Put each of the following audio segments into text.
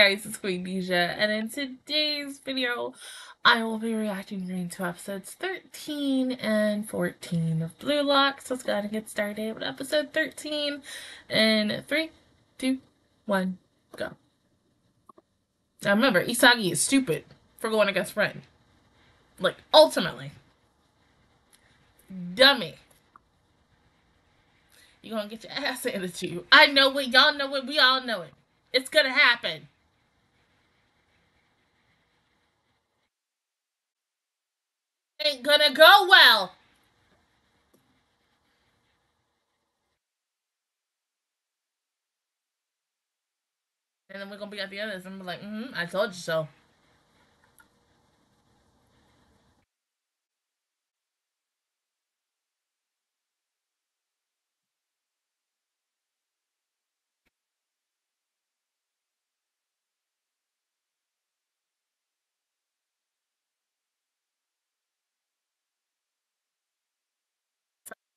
guys, it's Queendija, and in today's video, I will be reacting to episodes 13 and 14 of Blue Lock. So let's go ahead and get started with episode 13 in 3, 2, 1, go. Now remember, Isagi is stupid for going against Rin. Like, ultimately. Dummy. You're gonna get your ass handed to you. I know it, y'all know it, we all know it. It's gonna happen. Ain't gonna go well. And then we're gonna be at the this and be like, mm-hmm, I told you so.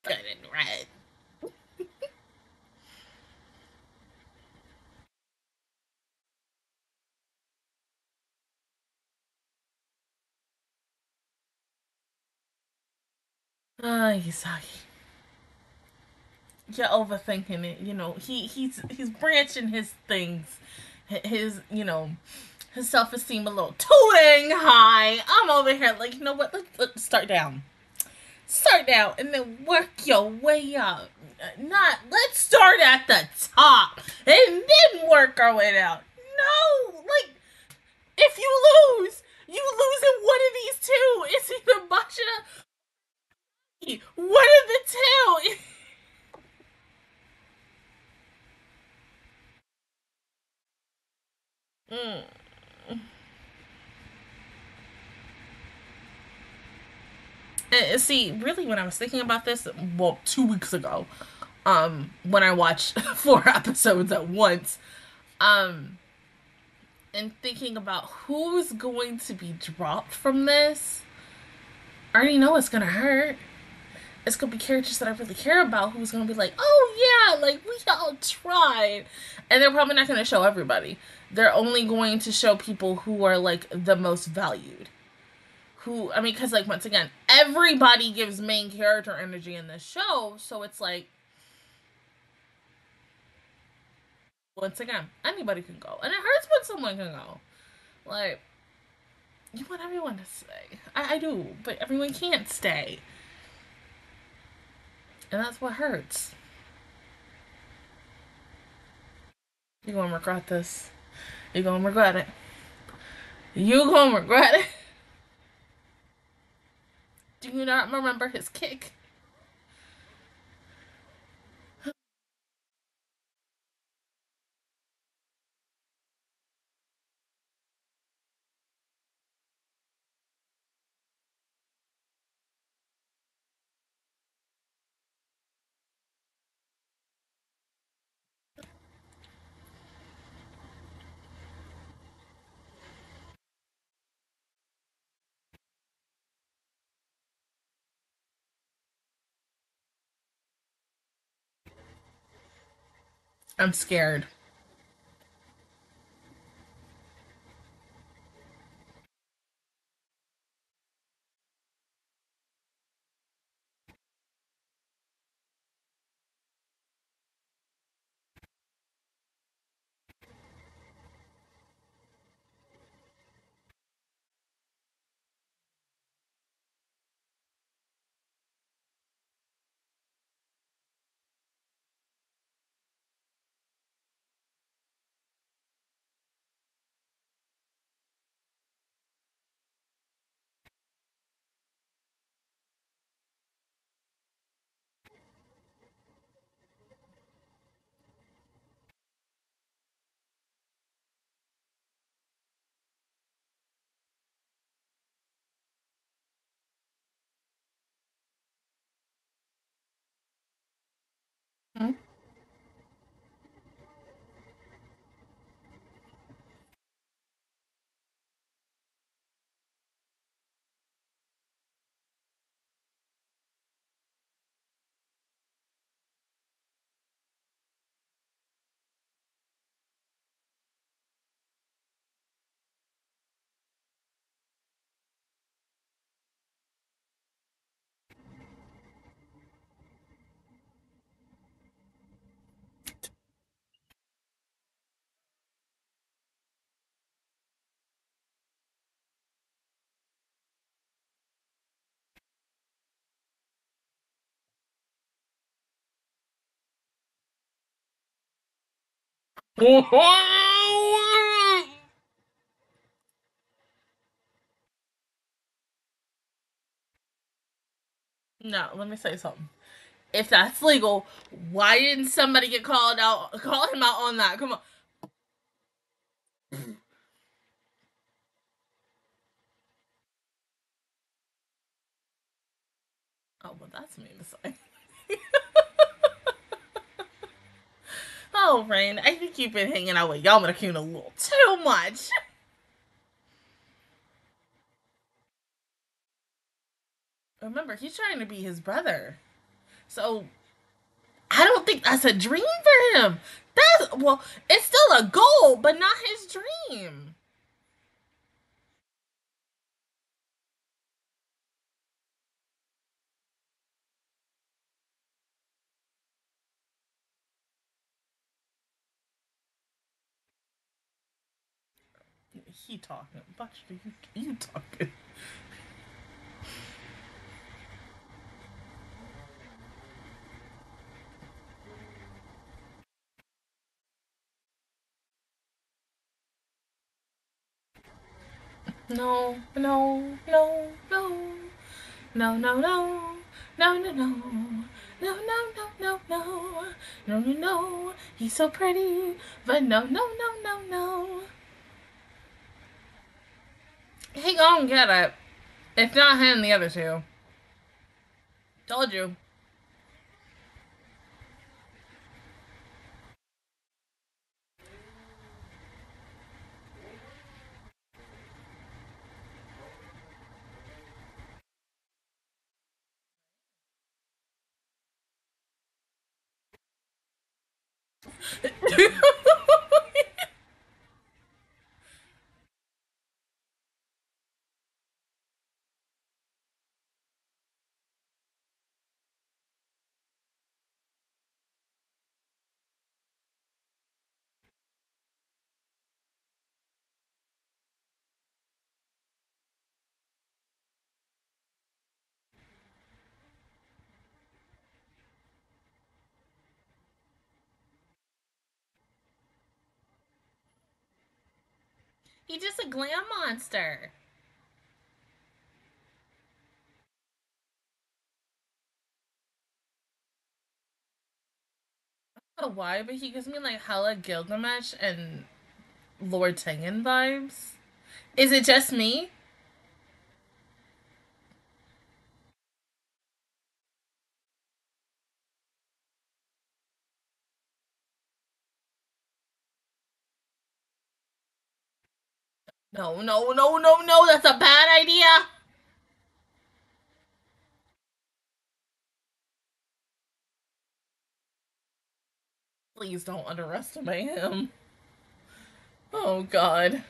Good and red. Uh, Isagi. You're overthinking it. You know, he he's he's branching his things, his you know, his self esteem a little tooting high. I'm over here like, you know what? Let's, let's start down start out and then work your way up. Not let's start at the top and then work our way out. No, like if you lose, you lose in one of these two. It's either Basha. One of the two. mm. And see, really, when I was thinking about this, well, two weeks ago, um, when I watched four episodes at once, um, and thinking about who's going to be dropped from this, I already know it's gonna hurt. It's gonna be characters that I really care about who's gonna be like, oh yeah, like we all tried. And they're probably not gonna show everybody. They're only going to show people who are like the most valued who I mean, because like once again, everybody gives main character energy in this show, so it's like once again, anybody can go, and it hurts when someone can go. Like you want everyone to stay, I, I do, but everyone can't stay, and that's what hurts. You're gonna regret this. You're gonna regret it. You're gonna regret it. Do not remember his kick? I'm scared. No, let me say something. If that's legal, why didn't somebody get called out, call him out on that? Come on. Oh, well, that's mean to say. Rain, I think you've been hanging out with Yamada Kun a little too much. Remember, he's trying to be his brother. So, I don't think that's a dream for him. That's, well, it's still a goal, but not his dream. He talking. Butch, you, you talking. No, no, no, no, no, no, no, no, no, no, no, no, no, no, no, no, no, no. He's so pretty, but no, no, no, no. He gon' get it. If not him, the other two. Told you. He's just a glam monster. Oh, why? But he gives me like hella Gilgamesh and Lord Tengen vibes. Is it just me? No, no, no, no, no, that's a bad idea. Please don't underestimate him. Oh, God.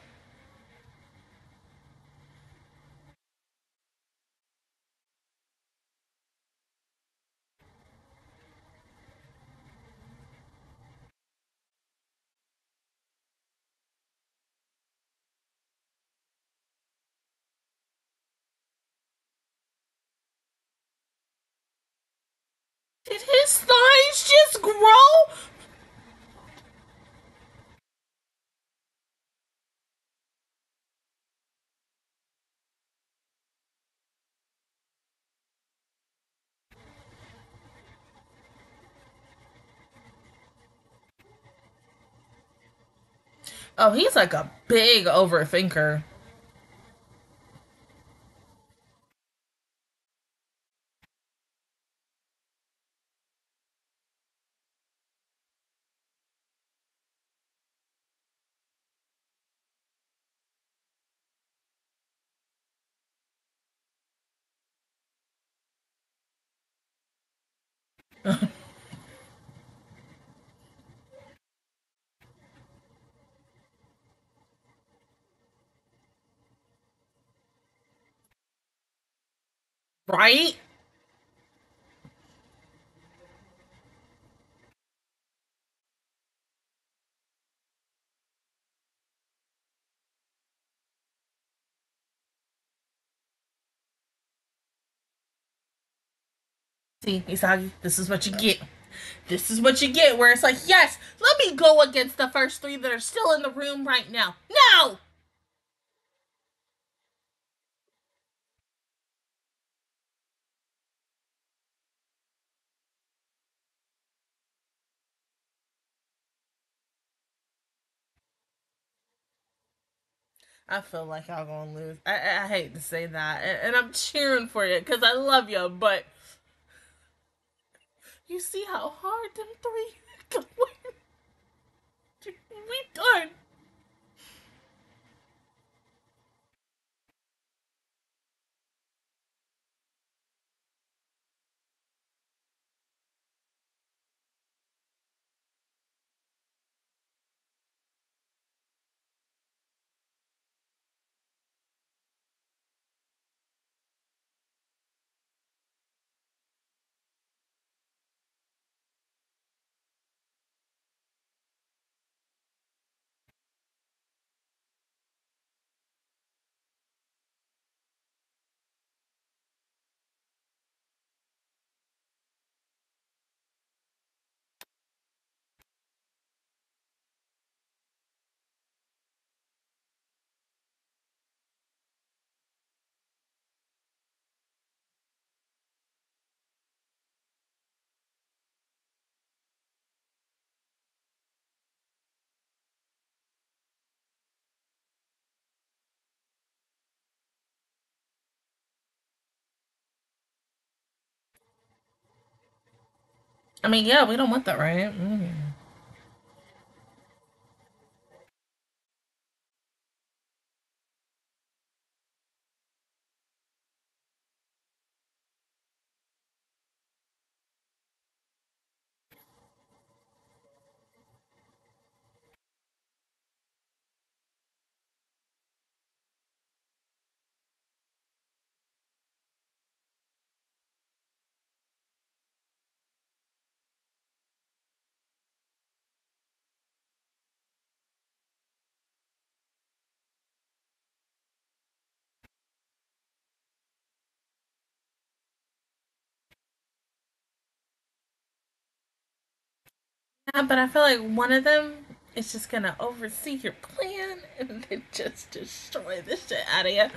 Did his thighs just grow? Oh, he's like a big overthinker. right? See, Isagi, this is what you get. this is what you get. Where it's like, yes, let me go against the first three that are still in the room right now. No. I feel like y'all gonna lose. I, I hate to say that, and, and I'm cheering for you because I love you, but you see how hard them three going. we done. I mean, yeah, we don't want that, right? Mm. Yeah, but I feel like one of them is just gonna oversee your plan and then just destroy the shit out of you.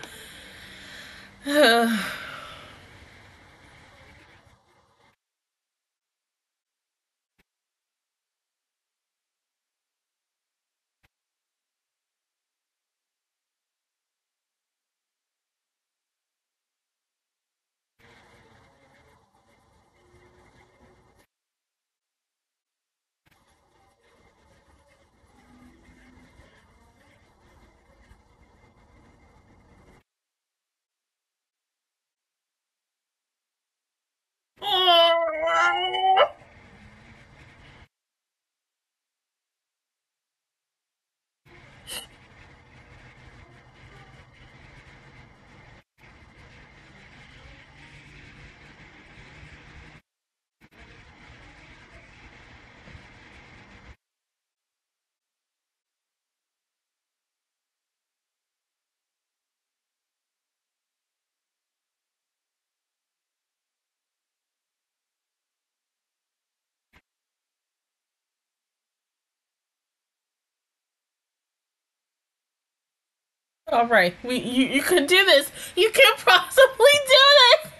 All right, we you, you can do this. You can possibly do this.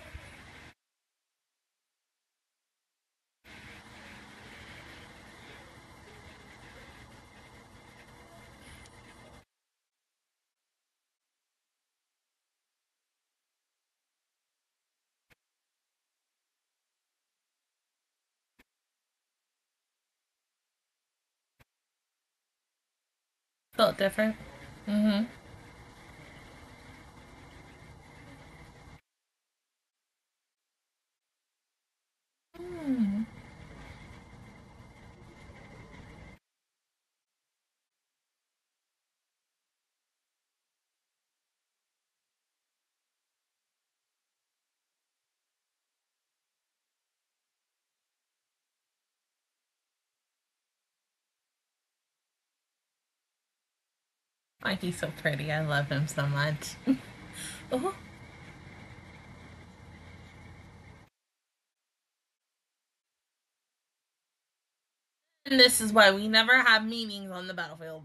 Felt different. Mm-hmm. Oh, he's so pretty. I love him so much. oh. And this is why we never have meetings on the battlefield.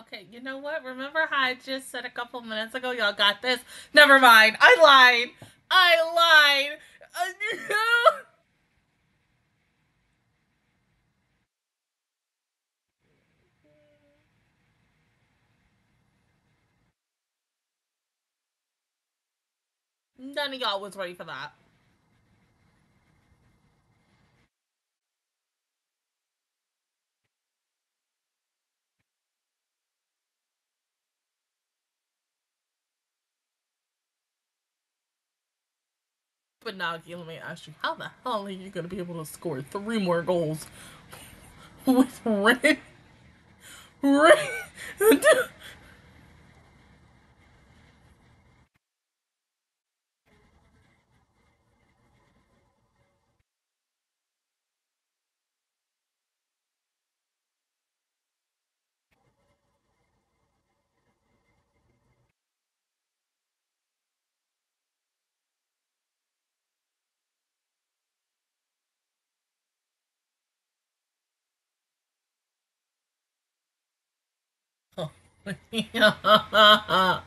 Okay, you know what? Remember how I just said a couple minutes ago, y'all got this? Never mind. I lied. I lied. None of y'all was ready for that. But now, let me ask you, how the hell are you going to be able to score three more goals with Rin? Rin? oh.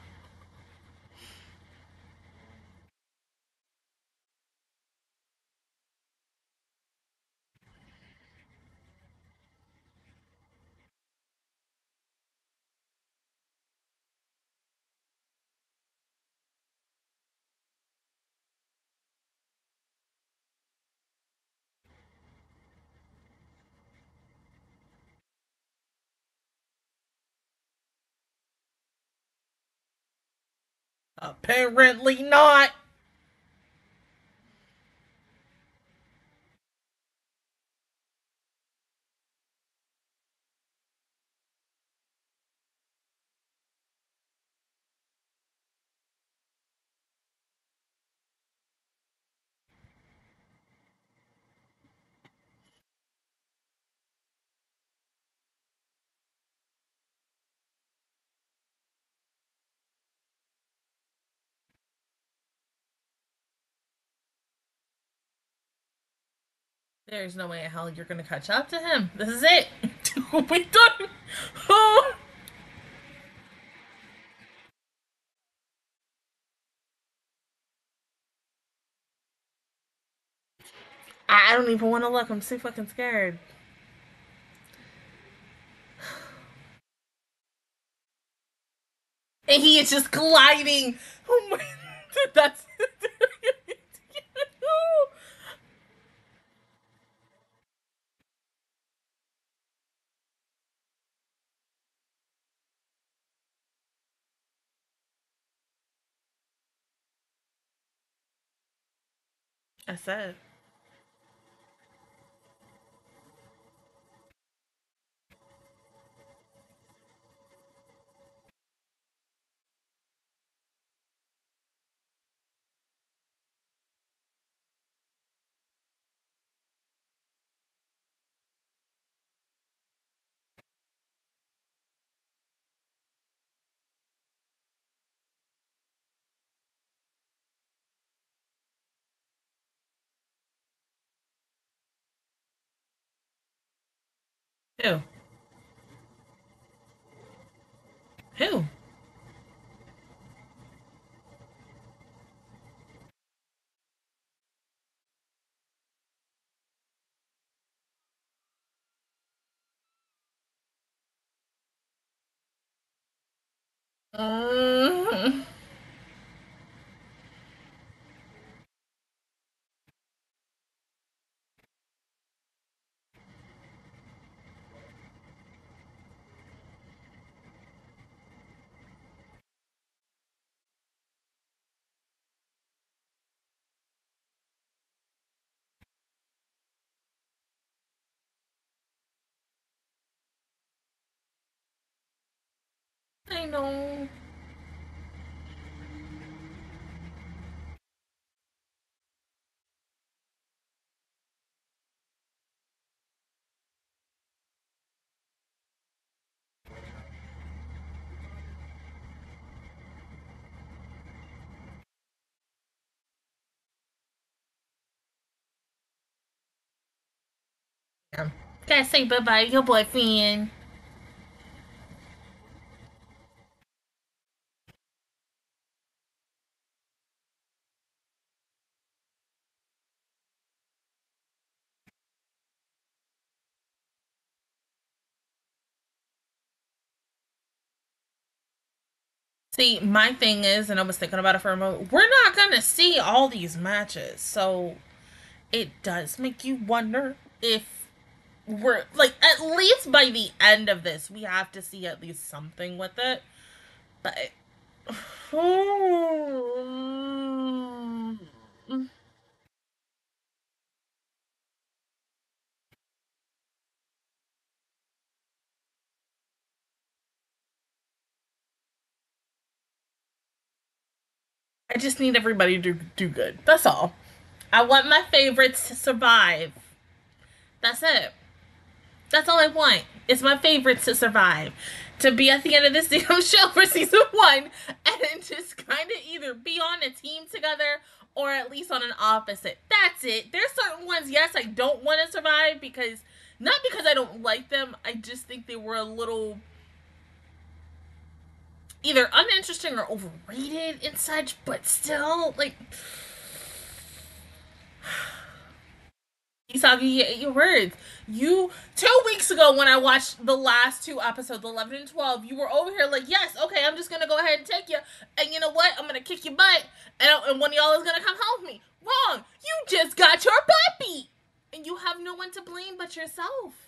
Apparently not. There's no way in hell you're gonna catch up to him. This is it. we done. Oh. I don't even want to look. I'm so fucking scared. And he is just gliding. Oh my. That's. I said. Who? Who? Mm. I know. Gotta say bye bye to your boyfriend. See, my thing is, and I was thinking about it for a moment, we're not gonna see all these matches, so it does make you wonder if we're like at least by the end of this, we have to see at least something with it. But hmm. I just need everybody to do good. That's all. I want my favorites to survive. That's it. That's all I want. It's my favorites to survive. To be at the end of this damn show for season one and just kind of either be on a team together or at least on an opposite. That's it. There's certain ones, yes, I don't want to survive because not because I don't like them, I just think they were a little either uninteresting or overrated and such, but still, like. Isagi, your words. You two weeks ago when I watched the last two episodes, eleven and twelve, you were over here like, yes, okay, I'm just gonna go ahead and take you, and you know what? I'm gonna kick your butt, and, uh, and one of y'all is gonna come home with me. Wrong. You just got your butt beat, and you have no one to blame but yourself.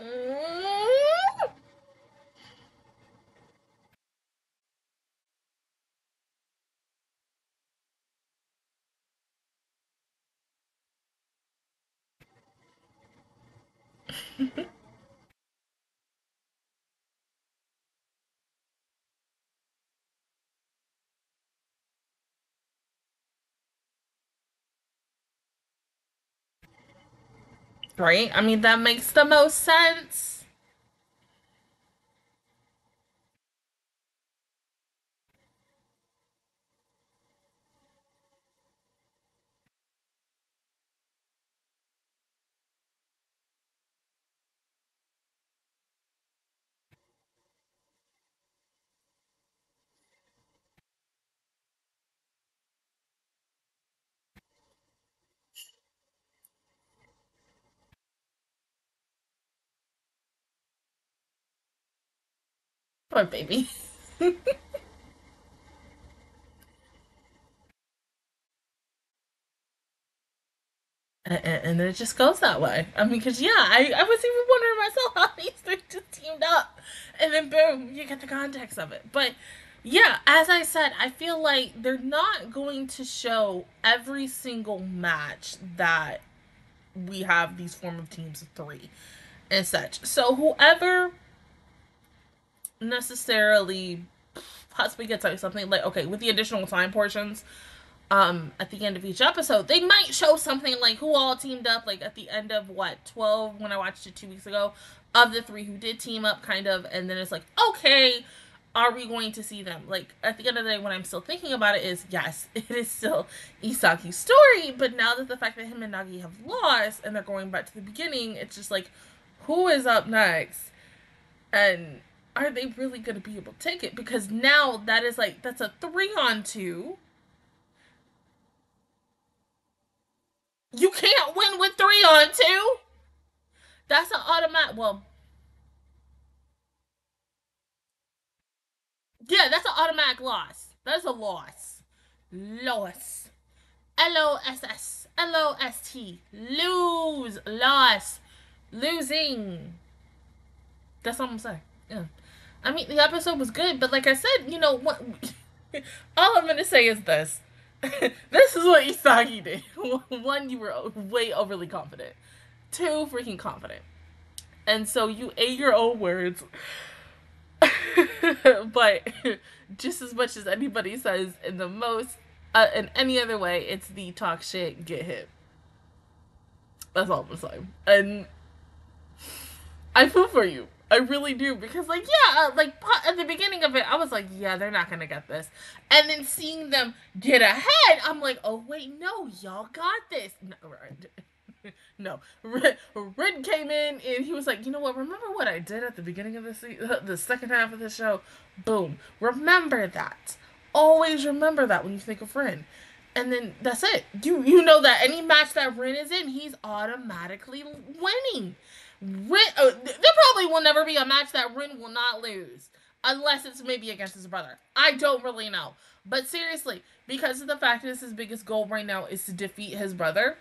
Mm-hmm. right? I mean, that makes the most sense. Poor baby. and, it just goes that way. I mean, because, yeah, I, I was even wondering myself how these three just teamed up. And then, boom, you get the context of it. But, yeah, as I said, I feel like they're not going to show every single match that we have these form of teams of three and such. So, whoever necessarily possibly gets out something like okay with the additional time portions um at the end of each episode they might show something like who all teamed up like at the end of what 12 when i watched it two weeks ago of the three who did team up kind of and then it's like okay are we going to see them? Like at the end of the day, when I'm still thinking about it, is yes, it is still Isagi's story, but now that the fact that him and Nagi have lost and they're going back to the beginning, it's just like, who is up next? And are they really going to be able to take it? Because now that is like that's a three on two. You can't win with three on two. That's an automatic. Well, Yeah, that's an automatic loss. That's a loss. Loss. L O S S. L O S T. Lose. Loss. Losing. That's all I'm saying. Yeah. I mean, the episode was good, but like I said, you know, what, all I'm to say is this. this is what Isagi did. One, you were way overly confident. Two, freaking confident. And so you ate your own words. but just as much as anybody says in the most uh, in any other way, it's the talk shit, get hit. That's all I'm saying. And I feel for you. I really do because, like, yeah, uh, like at the beginning of it, I was like, yeah, they're not gonna get this, and then seeing them get ahead, I'm like, oh wait, no, y'all got this. No, no, Rin came in and he was like, you know what? Remember what I did at the beginning of the se- the second half of the show? Boom. Remember that. Always remember that when you think of Rin. And then that's it. You you know that any match that Rin is in, he's automatically winning. Rin, uh, there probably will never be a match that Rin will not lose, unless it's maybe against his brother. I don't really know, but seriously, because of the fact that his biggest goal right now is to defeat his brother,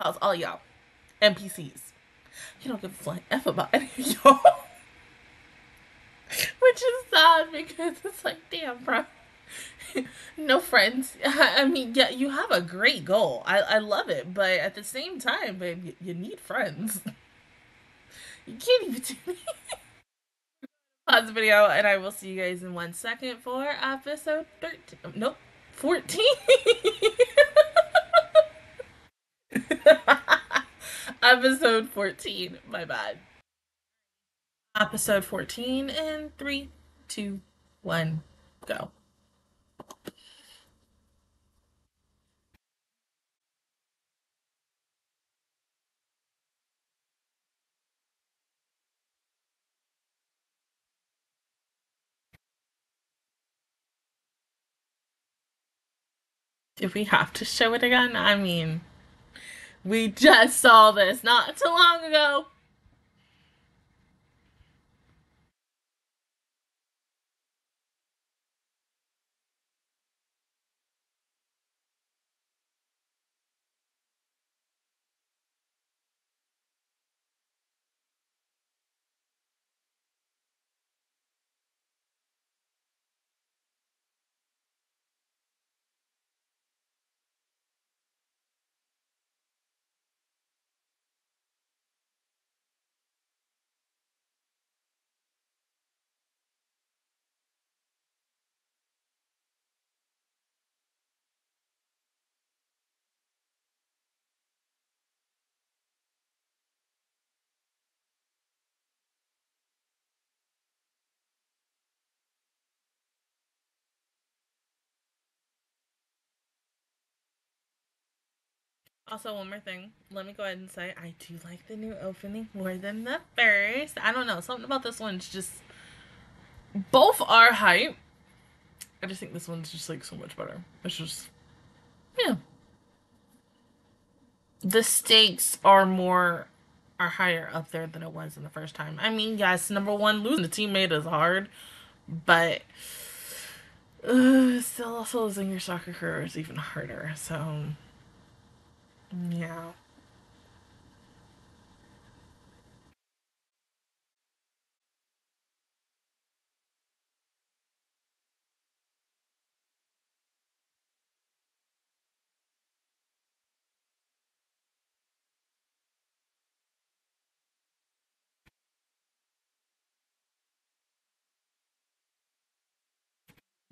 How's all y'all? NPCs. You don't give a flying F about any of y'all. Which is sad because it's like, damn, bro. No friends. I mean, yeah, you have a great goal. I, I love it, but at the same time, babe, you, you need friends. you can't even do me. Pause the video, and I will see you guys in one second for episode 13. Um, nope, 14. Episode 14. My bad. Episode 14 in 3, 2, 1, go. Do we have to show it again? I mean... We just saw this not too long ago. Also, one more thing. Let me go ahead and say I do like the new opening more than the first. I don't know. Something about this one's just. Both are hype. I just think this one's just like so much better. It's just. Yeah. The stakes are more. are higher up there than it was in the first time. I mean, yes, number one, losing a teammate is hard, but. Uh, still, also losing your soccer career is even harder. So. Yeah.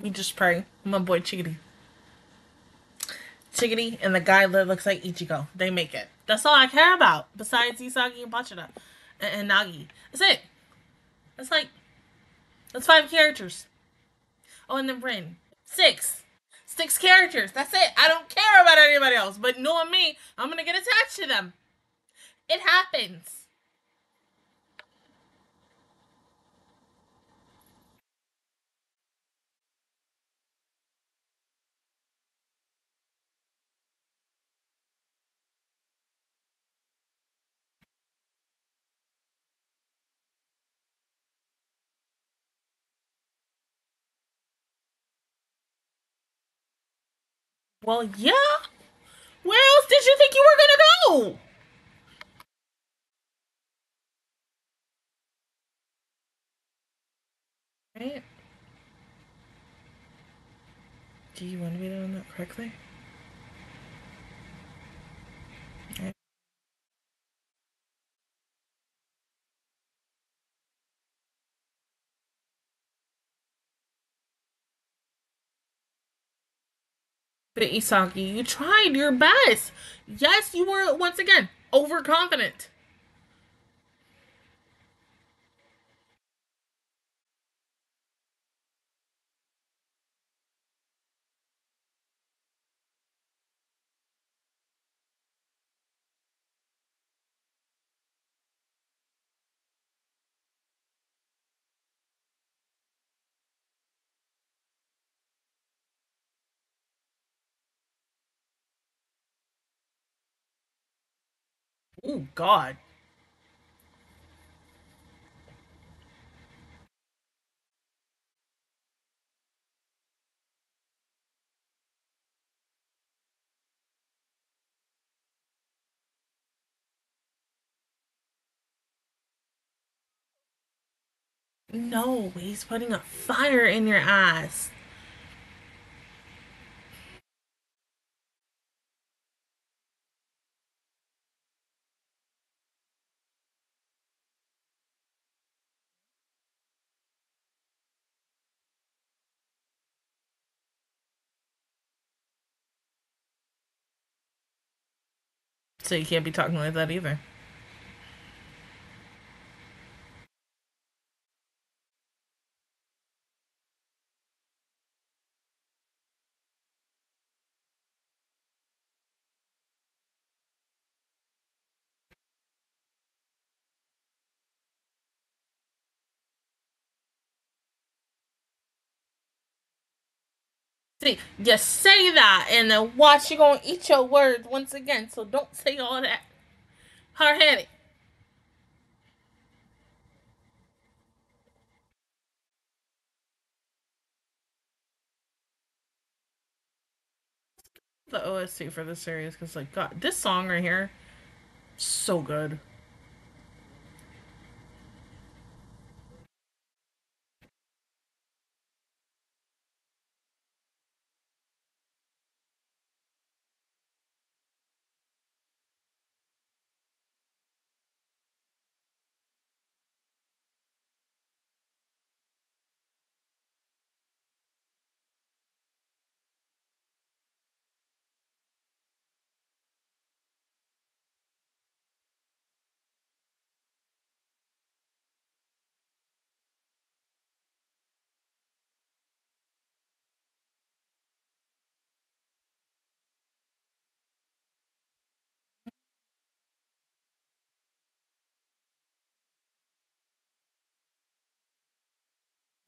We just pray. My boy Chickadee. Chigiri and the guy that looks like Ichigo. They make it. That's all I care about, besides Isagi and Bachira. and, and Nagi. That's it. That's like that's five characters. Oh, and then Rin. Six. Six characters. That's it. I don't care about anybody else. But knowing me, I'm gonna get attached to them. It happens. Well, yeah. Where else did you think you were gonna go? Right? Do you want to be doing that correctly? Right. But Isagi, you tried your best. Yes, you were once again overconfident. Oh God. No, he's putting a fire in your eyes. So you can't be talking like that either. See, just say that and then watch you gonna eat your words once again. So don't say all that. Hard headed. The OST for the series because like God, this song right here, so good.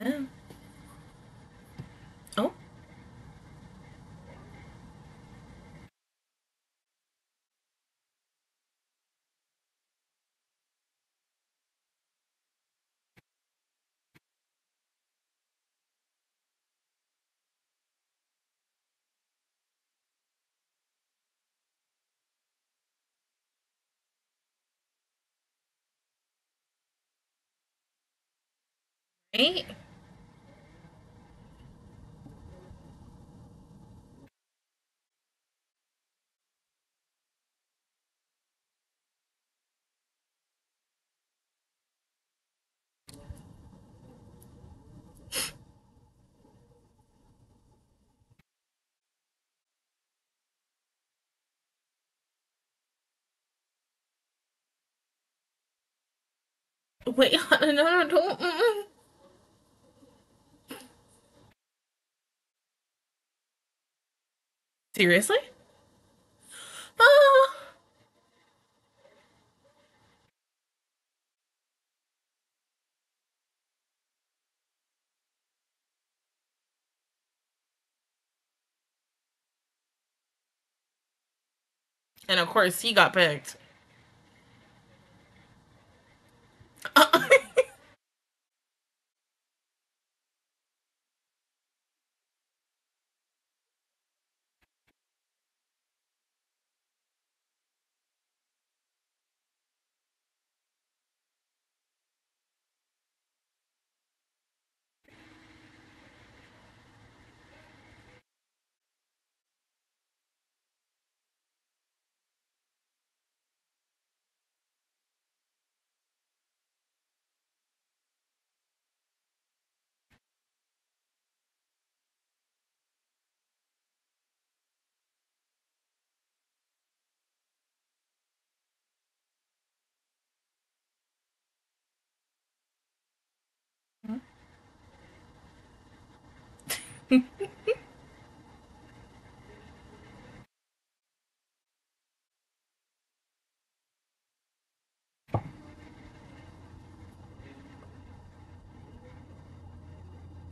Yeah. Oh. Right? Wait, no, no, don't. mm-mm. Seriously? Ah. And of course, he got picked.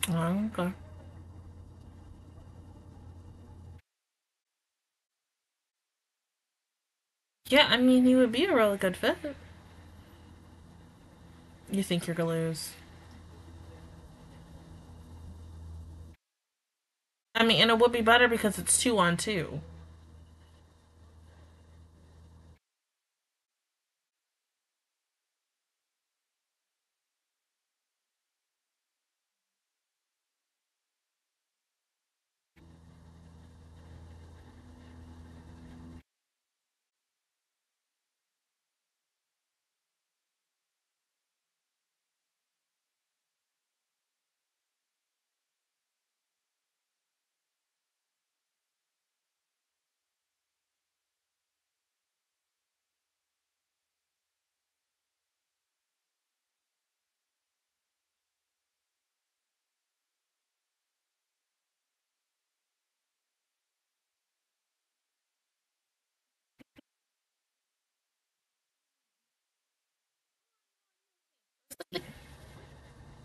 Okay. Yeah, I mean, he would be a really good fit. You think you're gonna lose? I mean, and it would be better because it's two on two.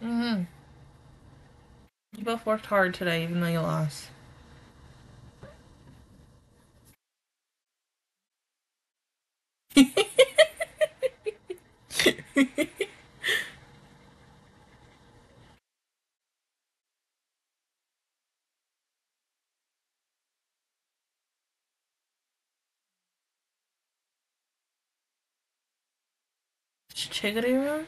Mm-hmm. You both worked hard today, even though you lost. Chigiri run?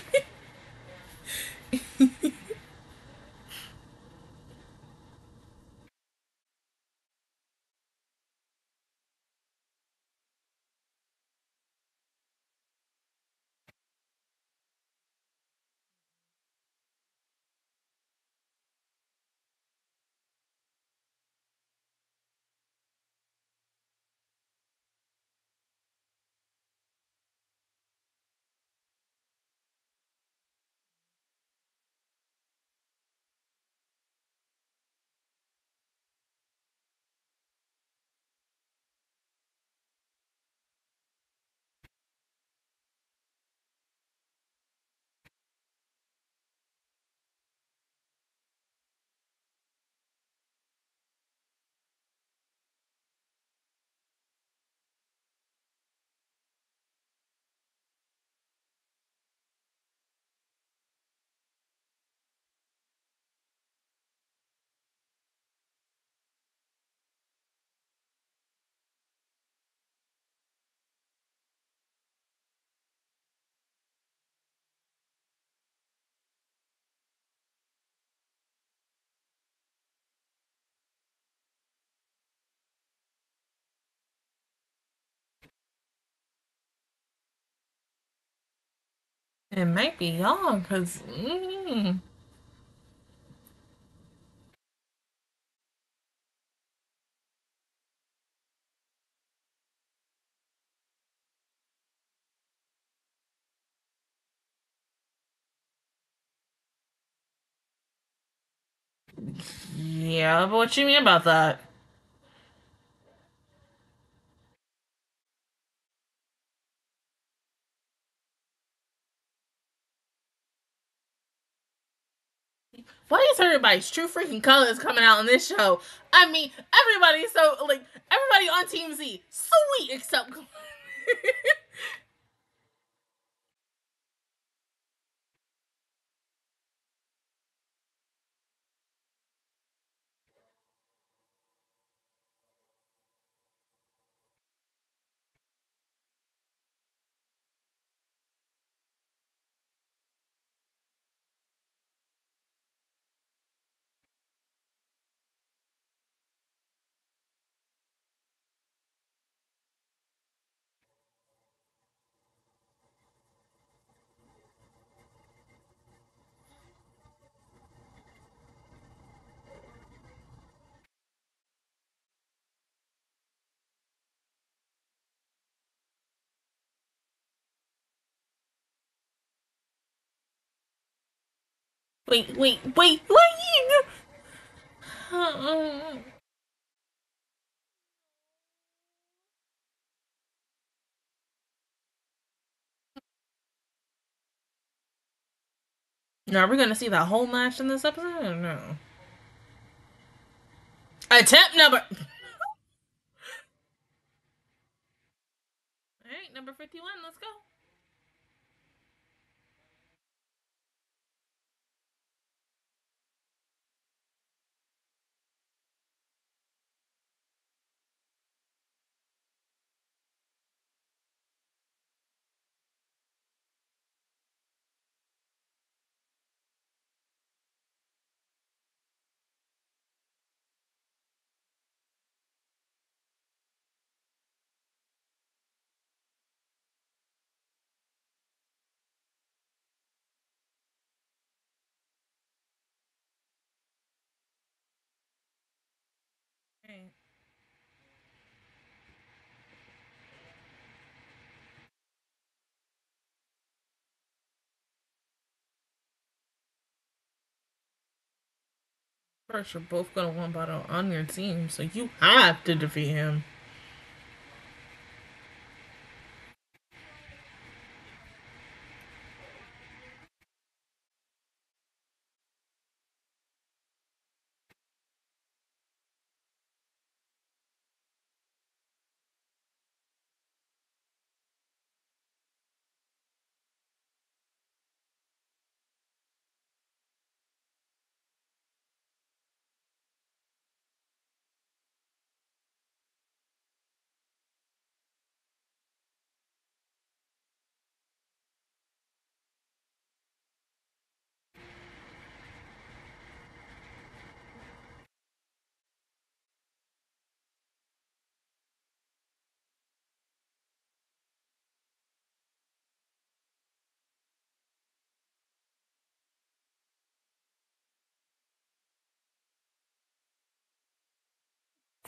It might be y'all, because. Mm. Yeah, but what you mean about that? Why is everybody's true freaking colors coming out on this show? I mean, everybody's so like everybody on Team Z, sweet except. wait, wait, wait, wait. Uh-uh. Now, are we gonna see that whole match in this episode? Or no. Attempt number. All right, number fifty-one. Let's go. Okay. First, you're both gonna want battle on your team, so you have to defeat him.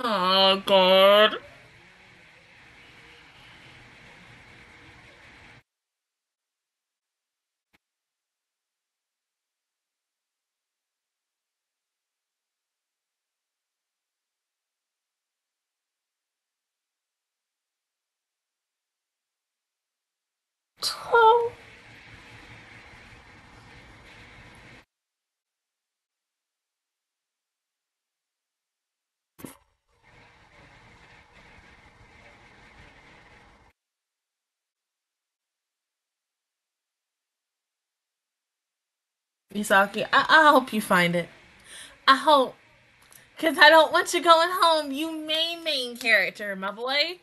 oh God. Oh. Misaki, I, I hope you find it. I hope. Because I don't want you going home, you main main character, my boy.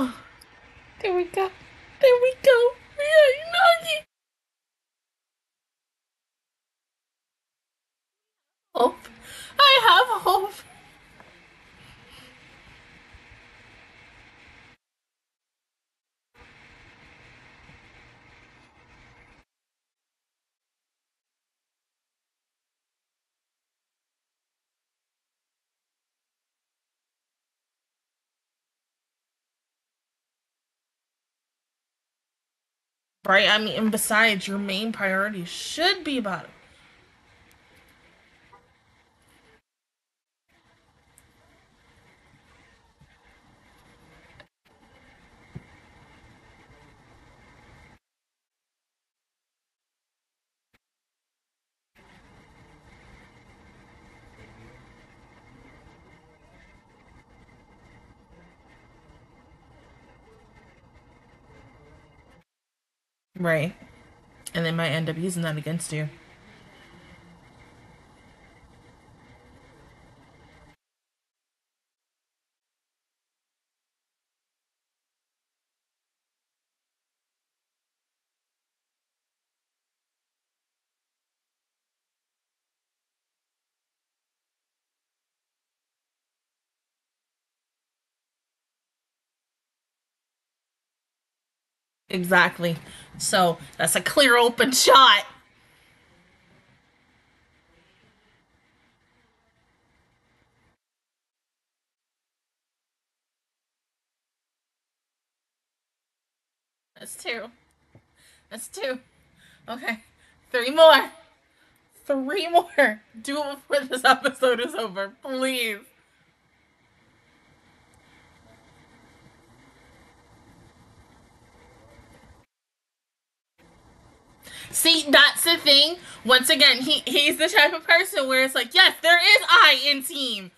Oh, there we go. There we go. Yeah, hope. I have hope. Right? I mean, and besides, your main priority should be about Right. And they might end up using that against you. Exactly. So that's a clear open shot. That's two. That's two. Okay. Three more. Three more. Do it before this episode is over, please. See, that's the thing. Once again, he he's the type of person where it's like, yes, there is I in team.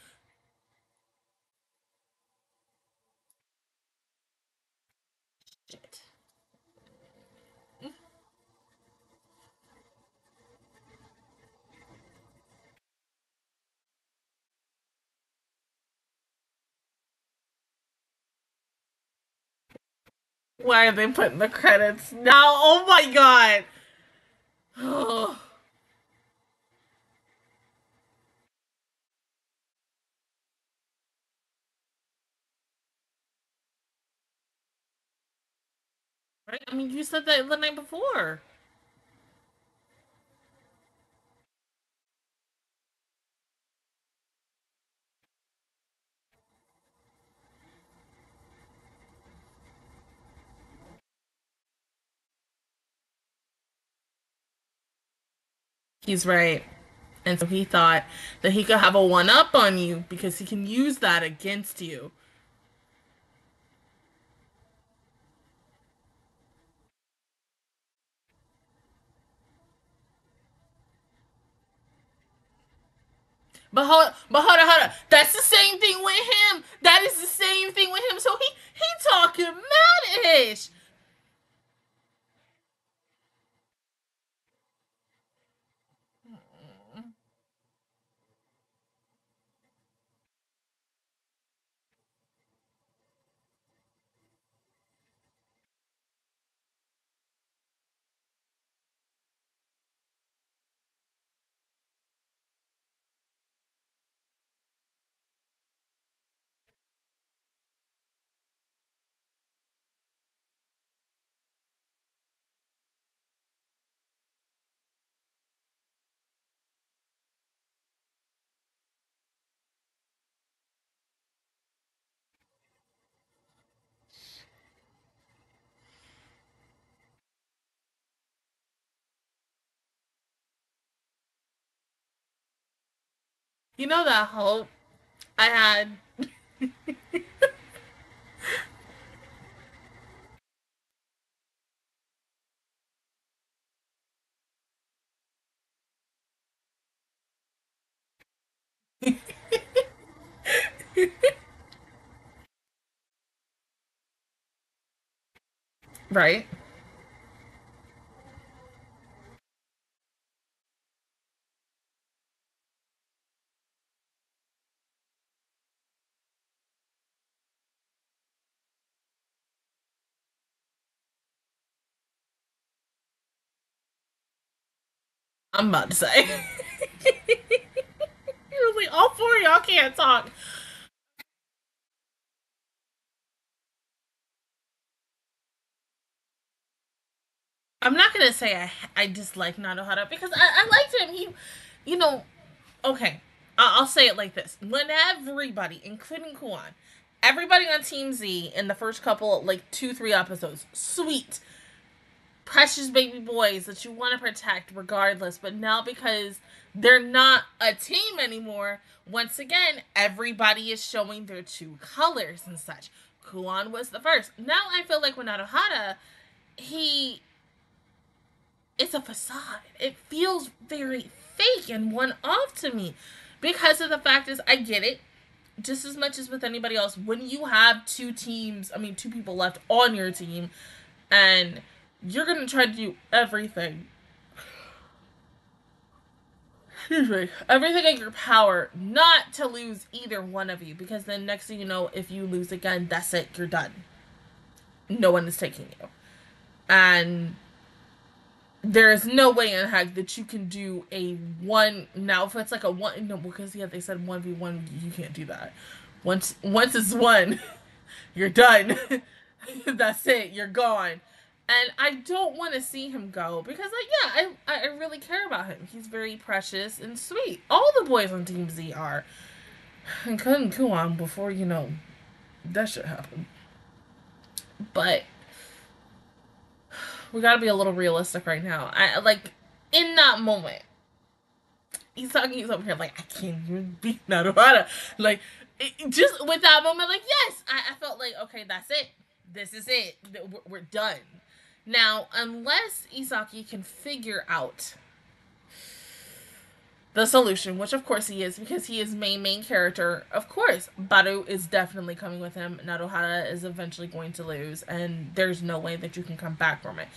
Why are they putting the credits now? Oh my god. right? I mean, you said that the night before. He's right. And so he thought that he could have a one up on you because he can use that against you. But hold, but hold on, hold on. That's the same thing with him. That is the same thing with him. So he he talking mad-ish. You know that hope I had. right? I'm about to say. Really, all four of y'all can't talk. I'm not gonna say I I dislike Nanohara because I, I liked him. He, you know, okay. I'll, I'll say it like this: when everybody, including Kuon, everybody on Team Z in the first couple, like two, three episodes, sweet, precious baby boys that you want to protect regardless. But now because they're not a team anymore, once again, everybody is showing their true colors and such. Kuon was the first. Now I feel like with Nanohara, he it's a facade. It feels very fake and one off to me. Because of the fact is I get it. Just as much as with anybody else, when you have two teams, I mean two people left on your team, and you're gonna try to do everything. Excuse me. Everything in your power not to lose either one of you. Because then next thing you know, if you lose again, that's it, you're done. No one is taking you. And there is no way in heck that you can do a one now if it's like a one no because yeah they said one v one you can't do that once once it's one you're done that's it you're gone and I don't want to see him go because like yeah I I really care about him he's very precious and sweet all the boys on Team Z are and couldn't Kuon before you know that should happen but we gotta be a little realistic right now. I like in that moment. He's talking. He's over here like I can't even beat Naruto. Like it, just with that moment, like yes, I, I felt like okay, that's it. This is it. We're, we're done. Now, unless Isagi can figure out the solution, which of course he is because he is main main character. Of course, Barou is definitely coming with him. Naruhara is eventually going to lose, and there's no way that you can come back from it.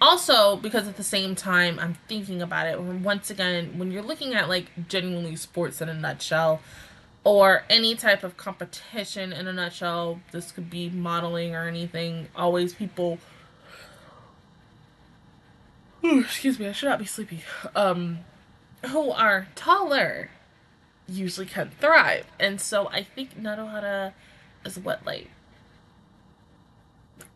Also, because at the same time, I'm thinking about it. Once again, when you're looking at like genuinely sports in a nutshell, or any type of competition in a nutshell, this could be modeling or anything. Always people. Excuse me, I should not be sleepy. Um, who are taller usually can thrive. And so I think Naruhara is what like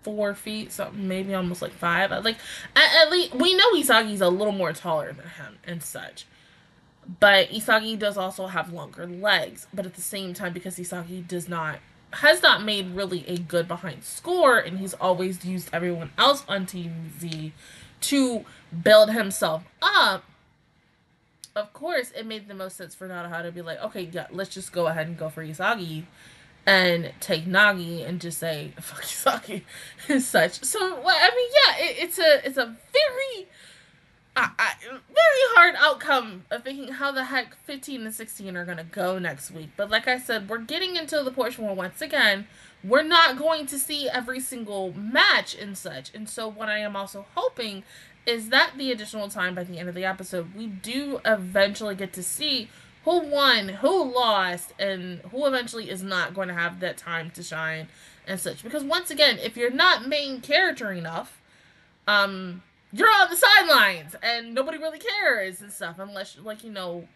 four feet, something maybe almost like five. Like at, at least we know Isagi's a little more taller than him and such. But Isagi does also have longer legs. But at the same time, because Isagi does not has not made really a good behind score, and he's always used everyone else on Team Z to build himself up of course, it made the most sense for Nanohara to be like, okay, yeah, let's just go ahead and go for Isagi and take Nagi and just say fuck Isagi and such. So, well, I mean, yeah, it, it's a it's a very uh, very hard outcome of thinking how the heck 15 and 16 are going to go next week. But like I said, we're getting into the portion where once again, we're not going to see every single match and such. And so what I am also hoping is that the additional time by the end of the episode, we do eventually get to see who won, who lost, and who eventually is not going to have that time to shine and such. Because once again, if you're not main character enough, um, you're on the sidelines and nobody really cares and stuff unless like you know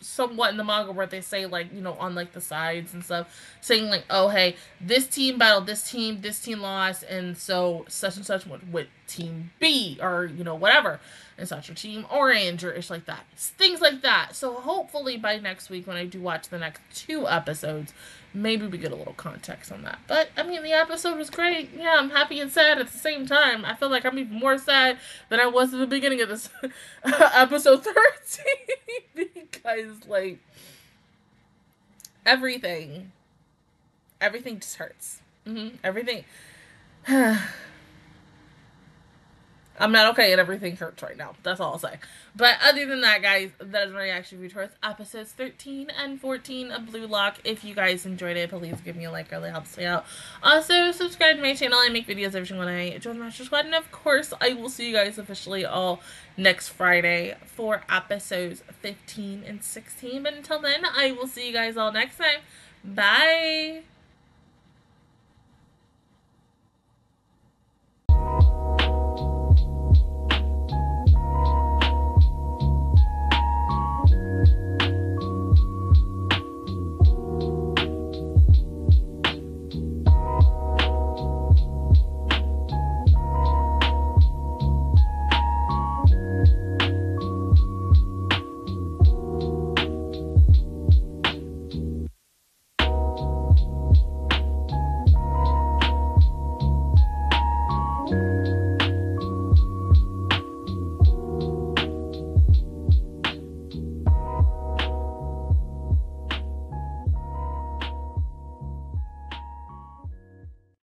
somewhat in the manga where they say like you know on like the sides and stuff saying like oh hey this team battled this team this team lost and so such and such went with team b or you know whatever It's not your team orange or ish like that things like that so hopefully by next week when i do watch the next two episodes maybe we get a little context on that. But I mean, the episode was great. Yeah, I'm happy and sad at the same time. I feel like I'm even more sad than I was at the beginning of this episode 13 because like everything, everything just hurts. Mm-hmm. Everything. I'm not okay and everything hurts right now. That's all I'll say. But other than that, guys, that is my reaction review towards episodes 13 and 14 of Blue Lock. If you guys enjoyed it, please give me a like. It really helps me out. Also, subscribe to my channel. I make videos every single night. Join the Master Squad. And of course, I will see you guys officially all next Friday for episodes 15 and 16. But until then, I will see you guys all next time. Bye!